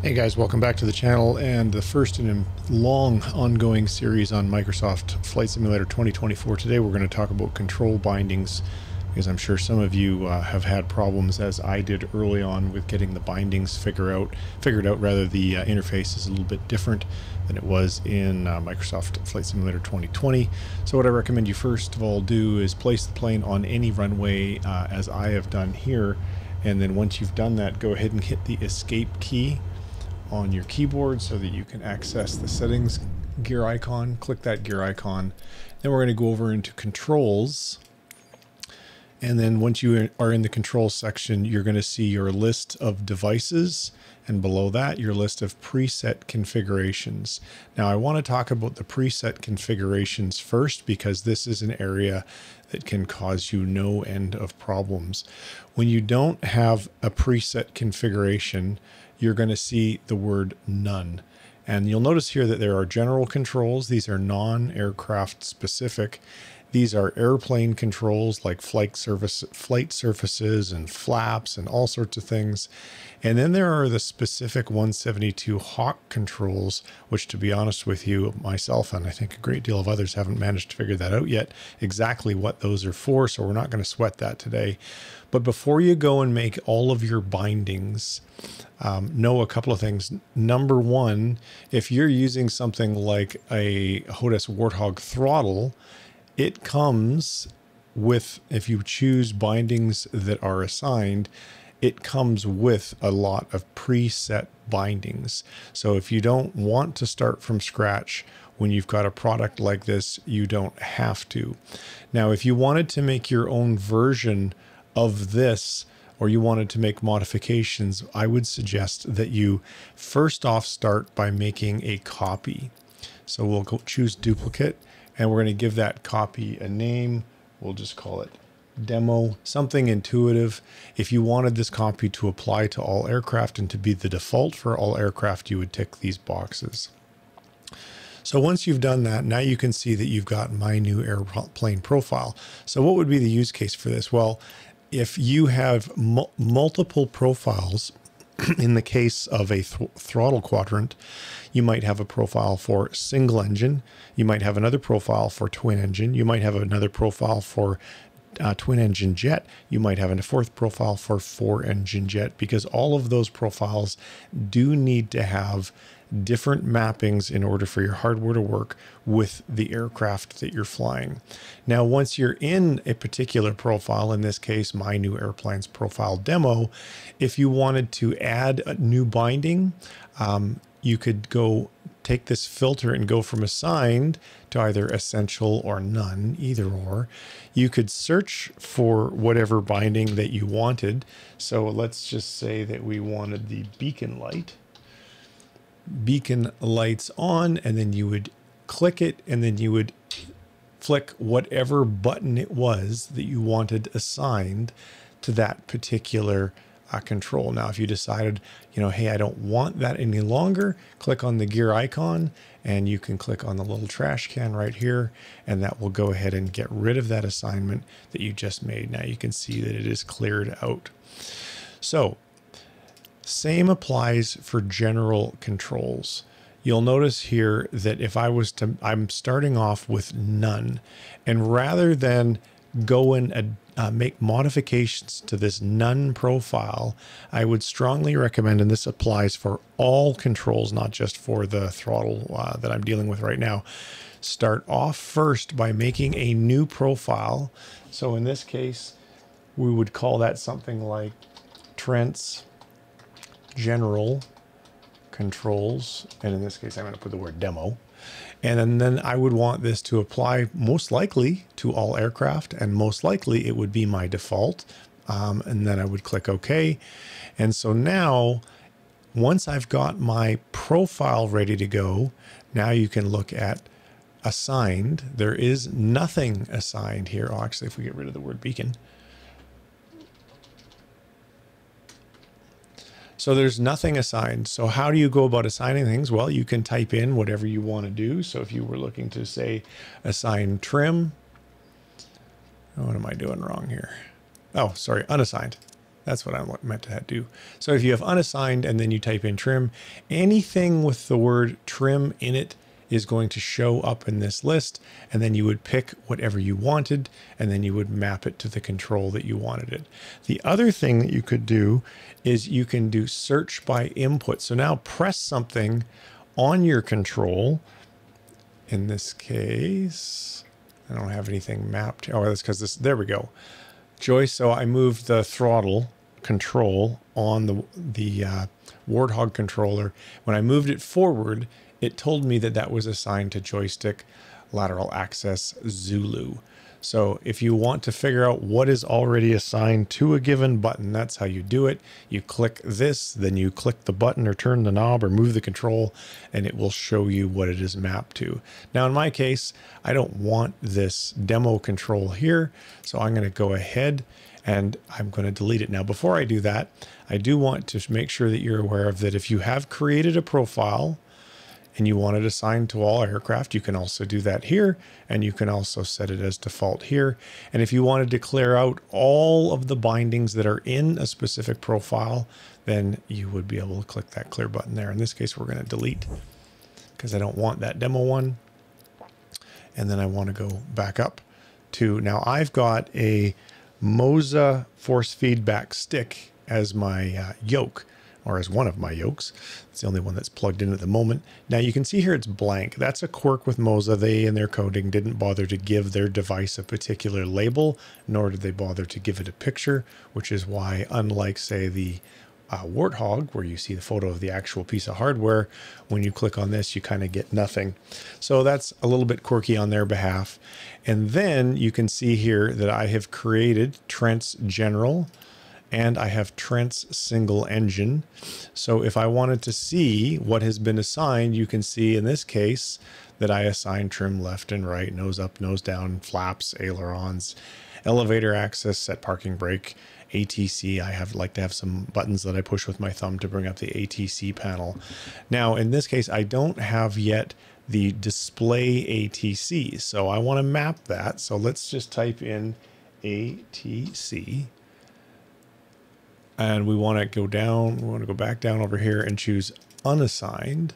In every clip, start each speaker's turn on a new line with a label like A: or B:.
A: Hey guys, welcome back to the channel and the first in a long ongoing series on Microsoft Flight Simulator 2024. Today we're going to talk about control bindings because I'm sure some of you uh, have had problems as I did early on with getting the bindings figure out, figured out. Rather, the uh, interface is a little bit different than it was in uh, Microsoft Flight Simulator 2020. So what I recommend you first of all do is place the plane on any runway uh, as I have done here. And then once you've done that, go ahead and hit the escape key on your keyboard so that you can access the settings gear icon. Click that gear icon. Then we're going to go over into controls. And then once you are in the controls section, you're going to see your list of devices and below that your list of preset configurations. Now I want to talk about the preset configurations first because this is an area that can cause you no end of problems. When you don't have a preset configuration, you're going to see the word none. And you'll notice here that there are general controls. These are non-aircraft specific. These are airplane controls like flight surface, flight surfaces and flaps and all sorts of things. And then there are the specific 172 Hawk controls, which to be honest with you, myself and I think a great deal of others haven't managed to figure that out yet, exactly what those are for. So we're not going to sweat that today. But before you go and make all of your bindings, um, know a couple of things. Number one, if you're using something like a HOTAS Warthog throttle, it comes with, if you choose bindings that are assigned, it comes with a lot of preset bindings. So if you don't want to start from scratch when you've got a product like this, you don't have to. Now, if you wanted to make your own version of this, or you wanted to make modifications, I would suggest that you first off start by making a copy. So we'll go choose duplicate and we're going to give that copy a name. We'll just call it demo, something intuitive. If you wanted this copy to apply to all aircraft and to be the default for all aircraft, you would tick these boxes. So once you've done that, now you can see that you've got my new airplane profile. So what would be the use case for this? Well, if you have multiple profiles, in the case of a th throttle quadrant, you might have a profile for single engine. You might have another profile for twin engine. You might have another profile for uh, twin engine jet, you might have a fourth profile for four engine jet because all of those profiles do need to have different mappings in order for your hardware to work with the aircraft that you're flying. Now, once you're in a particular profile, in this case, my new airplane's profile demo, if you wanted to add a new binding, um, you could go take this filter and go from assigned to either essential or none, either or. You could search for whatever binding that you wanted. So let's just say that we wanted the beacon light. Beacon lights on, and then you would click it, and then you would flick whatever button it was that you wanted assigned to that particular uh, control. Now, if you decided, you know, hey, I don't want that any longer, click on the gear icon and you can click on the little trash can right here and that will go ahead and get rid of that assignment that you just made. Now you can see that it is cleared out. So same applies for general controls. You'll notice here that if I was to, I'm starting off with none and rather than go and uh, make modifications to this none profile, I would strongly recommend, and this applies for all controls, not just for the throttle uh, that I'm dealing with right now, start off first by making a new profile. So in this case, we would call that something like Trent's general controls. And in this case, I'm going to put the word demo. And then I would want this to apply most likely to all aircraft, and most likely it would be my default. Um, and then I would click OK. And so now, once I've got my profile ready to go, now you can look at assigned. There is nothing assigned here. Oh, actually, if we get rid of the word beacon, So there's nothing assigned. So how do you go about assigning things? Well, you can type in whatever you want to do. So if you were looking to say assign trim, what am I doing wrong here? Oh, sorry, unassigned. That's what I meant to do. So if you have unassigned and then you type in trim, anything with the word trim in it is going to show up in this list. And then you would pick whatever you wanted, and then you would map it to the control that you wanted it. The other thing that you could do is you can do search by input. So now press something on your control. In this case, I don't have anything mapped. Oh, that's because this, there we go. Joyce, so I moved the throttle control on the, the uh, Warthog controller. When I moved it forward, it told me that that was assigned to joystick lateral access Zulu. So if you want to figure out what is already assigned to a given button, that's how you do it. You click this, then you click the button or turn the knob or move the control, and it will show you what it is mapped to. Now in my case, I don't want this demo control here, so I'm going to go ahead and I'm going to delete it. Now before I do that, I do want to make sure that you're aware of that if you have created a profile, and you want it assigned to all aircraft, you can also do that here. And you can also set it as default here. And if you want to declare out all of the bindings that are in a specific profile, then you would be able to click that clear button there. In this case, we're going to delete because I don't want that demo one. And then I want to go back up to, now I've got a Moza force feedback stick as my uh, yoke or as one of my yokes. It's the only one that's plugged in at the moment. Now you can see here it's blank. That's a quirk with Moza. They in their coding didn't bother to give their device a particular label, nor did they bother to give it a picture, which is why unlike say the uh, Warthog, where you see the photo of the actual piece of hardware, when you click on this, you kind of get nothing. So that's a little bit quirky on their behalf. And then you can see here that I have created Trent's General and I have Trent's single engine. So if I wanted to see what has been assigned, you can see in this case that I assigned trim left and right, nose up, nose down, flaps, ailerons, elevator access, set parking brake, ATC. I have like to have some buttons that I push with my thumb to bring up the ATC panel. Now, in this case, I don't have yet the display ATC. So I want to map that. So let's just type in ATC and we want to go down, we want to go back down over here and choose unassigned.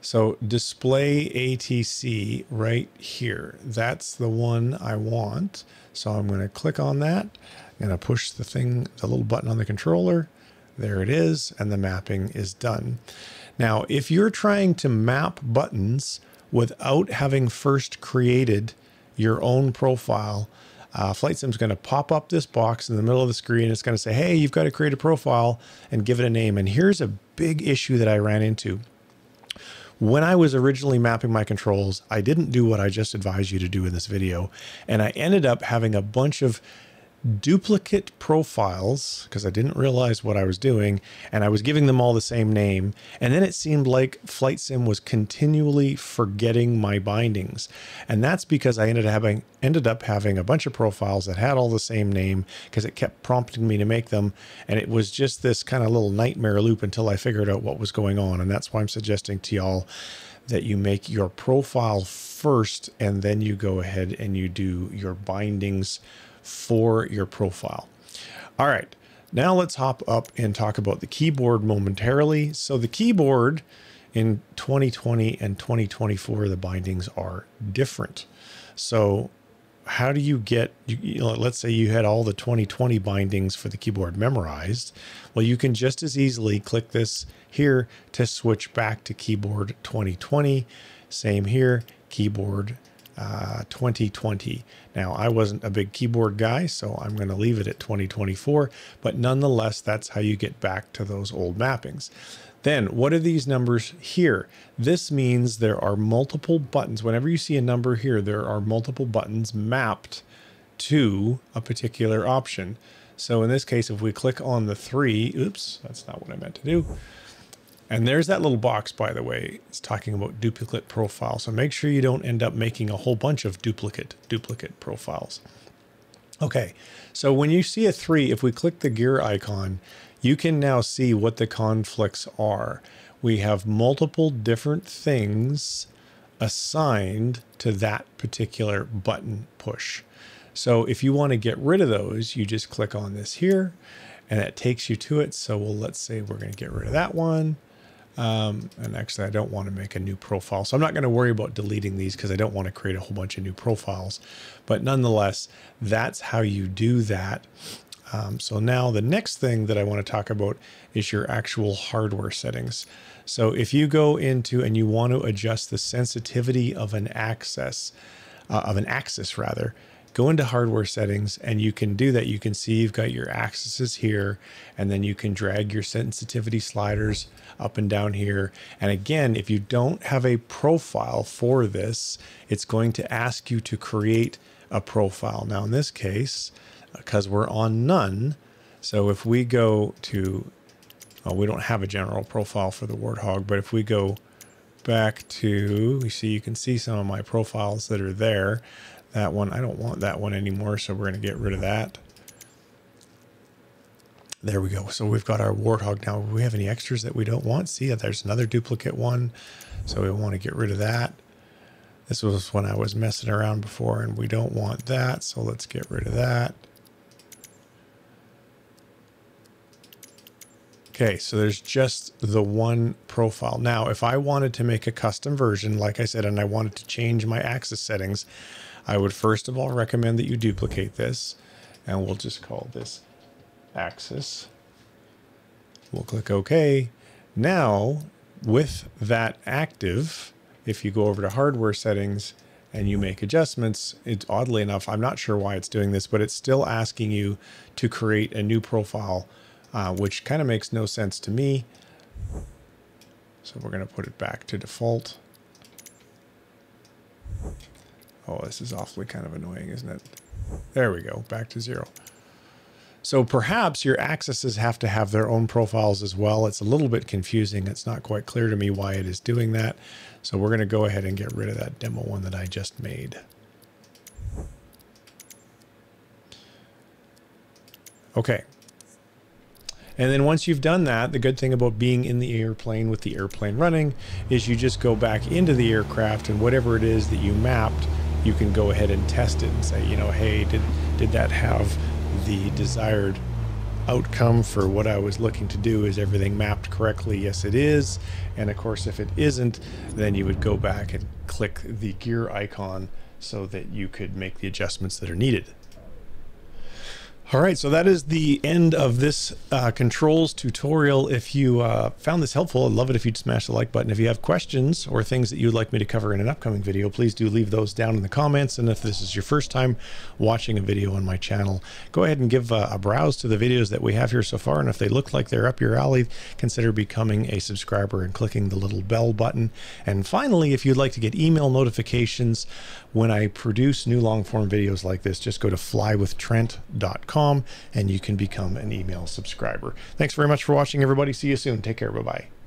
A: So display ATC right here. That's the one I want. So I'm going to click on that. And I'm going to push the thing, the little button on the controller. There it is. And the mapping is done. Now, if you're trying to map buttons without having first created your own profile, uh, Flight Sim is going to pop up this box in the middle of the screen. It's going to say, hey, you've got to create a profile and give it a name. And here's a big issue that I ran into. When I was originally mapping my controls, I didn't do what I just advised you to do in this video. And I ended up having a bunch of duplicate profiles because I didn't realize what I was doing and I was giving them all the same name. And then it seemed like Flight Sim was continually forgetting my bindings. And that's because I ended up having ended up having a bunch of profiles that had all the same name because it kept prompting me to make them. And it was just this kind of little nightmare loop until I figured out what was going on. And that's why I'm suggesting to y'all that you make your profile first and then you go ahead and you do your bindings for your profile. All right, now let's hop up and talk about the keyboard momentarily. So the keyboard in 2020 and 2024, the bindings are different. So how do you get, you know, let's say you had all the 2020 bindings for the keyboard memorized. Well, you can just as easily click this here to switch back to keyboard 2020. Same here, keyboard uh, 2020. Now, I wasn't a big keyboard guy, so I'm going to leave it at 2024, but nonetheless, that's how you get back to those old mappings. Then, what are these numbers here? This means there are multiple buttons. Whenever you see a number here, there are multiple buttons mapped to a particular option. So in this case, if we click on the three, oops, that's not what I meant to do. And there's that little box, by the way, it's talking about duplicate profiles. So make sure you don't end up making a whole bunch of duplicate, duplicate profiles. Okay, so when you see a three, if we click the gear icon, you can now see what the conflicts are. We have multiple different things assigned to that particular button push. So if you want to get rid of those, you just click on this here and that takes you to it. So we'll, let's say we're going to get rid of that one. Um, and actually I don't want to make a new profile. So I'm not going to worry about deleting these because I don't want to create a whole bunch of new profiles. But nonetheless, that's how you do that. Um, so now the next thing that I want to talk about is your actual hardware settings. So if you go into and you want to adjust the sensitivity of an access, uh, of an axis rather, go into hardware settings and you can do that. You can see you've got your axes here and then you can drag your sensitivity sliders up and down here. And again, if you don't have a profile for this, it's going to ask you to create a profile. Now in this case, because we're on none, so if we go to, well, we don't have a general profile for the Warthog, but if we go back to, you see, you can see some of my profiles that are there. That one, I don't want that one anymore, so we're going to get rid of that. There we go. So we've got our Warthog now. Do we have any extras that we don't want? See, there's another duplicate one. So we want to get rid of that. This was when I was messing around before and we don't want that. So let's get rid of that. Okay, so there's just the one profile. Now, if I wanted to make a custom version, like I said, and I wanted to change my axis settings, I would first of all recommend that you duplicate this, and we'll just call this axis. We'll click OK. Now, with that active, if you go over to hardware settings and you make adjustments, it's oddly enough, I'm not sure why it's doing this, but it's still asking you to create a new profile uh, which kind of makes no sense to me. So we're going to put it back to default. Oh, this is awfully kind of annoying, isn't it? There we go, back to zero. So perhaps your accesses have to have their own profiles as well. It's a little bit confusing. It's not quite clear to me why it is doing that. So we're going to go ahead and get rid of that demo one that I just made. Okay, and then once you've done that, the good thing about being in the airplane with the airplane running is you just go back into the aircraft and whatever it is that you mapped, you can go ahead and test it and say, you know, hey, did did that have the desired outcome for what I was looking to do? Is everything mapped correctly? Yes, it is. And of course, if it isn't, then you would go back and click the gear icon so that you could make the adjustments that are needed. All right, so that is the end of this uh, controls tutorial. If you uh, found this helpful, I'd love it if you'd smash the like button. If you have questions or things that you'd like me to cover in an upcoming video, please do leave those down in the comments. And if this is your first time watching a video on my channel, go ahead and give uh, a browse to the videos that we have here so far. And if they look like they're up your alley, consider becoming a subscriber and clicking the little bell button. And finally, if you'd like to get email notifications when I produce new long form videos like this, just go to flywithtrent.com and you can become an email subscriber. Thanks very much for watching, everybody. See you soon. Take care. Bye bye.